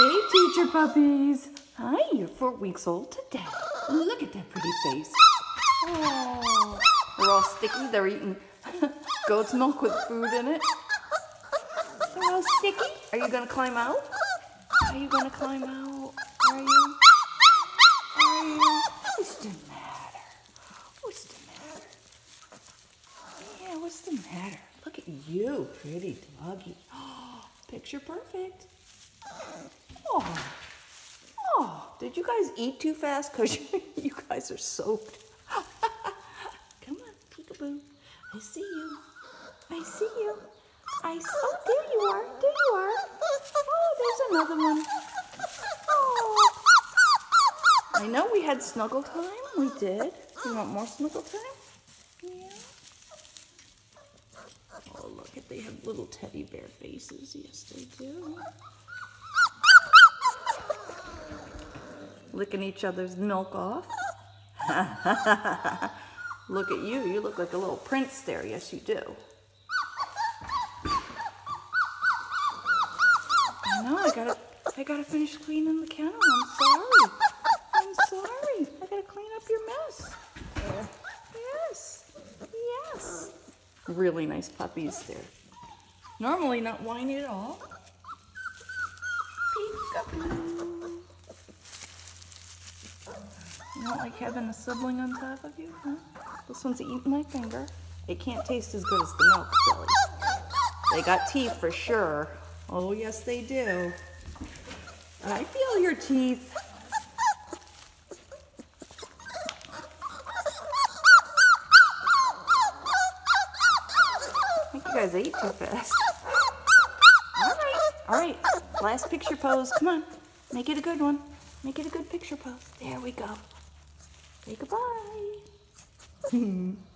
Hey, teacher puppies. Hi, you're four weeks old today. Look at that pretty face. Oh, they're all sticky. They're eating goat's milk with food in it. They're all sticky. Are you going to climb out? Are you going to climb out? Are you? Are you? What's the matter? What's the matter? Yeah, what's the matter? Look at you, pretty doggy. Picture perfect. Oh, oh, did you guys eat too fast? Because you guys are soaked. Come on, peekaboo. I see you. I see you. I see, oh, there you are. There you are. Oh, there's another one. Oh. I know we had snuggle time. We did. You want more snuggle time? Yeah. Oh, look at they have little teddy bear faces. Yes, they do. Licking each other's milk off. look at you. You look like a little prince there. Yes, you do. I know. I gotta. I gotta finish cleaning the kennel. I'm sorry. I'm sorry. I gotta clean up your mess. Yes. Yes. Really nice puppies there. Normally not whiny at all. Peekaboo. You don't like having a sibling on top of you, huh? This one's eating my finger. It can't taste as good as the milk, silly. They got teeth for sure. Oh, yes, they do. I feel your teeth. I think you guys ate too fast. All right, all right. Last picture pose. Come on, make it a good one. Make it a good picture pose. There we go. Say goodbye.